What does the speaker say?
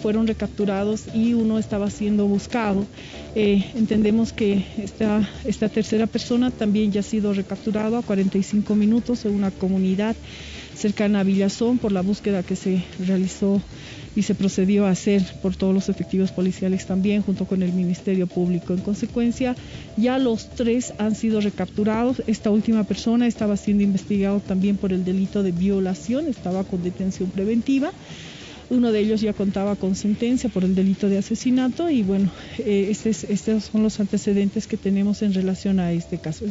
fueron recapturados y uno estaba siendo buscado. Eh, entendemos que esta, esta tercera persona también ya ha sido recapturado a 45 minutos en una comunidad cercana a Villazón por la búsqueda que se realizó y se procedió a hacer por todos los efectivos policiales también junto con el Ministerio Público. En consecuencia, ya los tres han sido recapturados. Esta última persona estaba siendo investigado también por el delito de violación, estaba con detención preventiva. Uno de ellos ya contaba con sentencia por el delito de asesinato y bueno, eh, estos son los antecedentes que tenemos en relación a este caso.